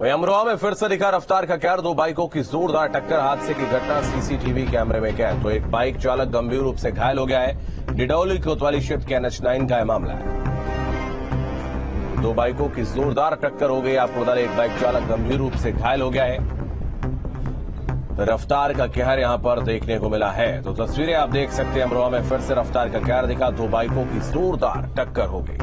वहीं अमरोहा में फिर से दिखा रफ्तार का कहर। दो बाइकों की जोरदार टक्कर हादसे की घटना सीसीटीवी कैमरे में कैद। तो एक बाइक चालक गंभीर रूप से घायल हो गया है। डिडौली कोतवाली क्षेत्र के एनएच नाइन का यह मामला है। दो बाइकों की जोरदार टक्कर हो गई। आपको बता दें एक बाइक चालक गंभीर रूप से घायल हो गया है। रफ्तार का कहर यहाँ पर देखने को मिला है। तो तस्वीरें आप देख सकते हैं। अमरोहा में फिर से रफ्तार का कहर दिखा। दो बाइकों की जोरदार टक्कर हो गई।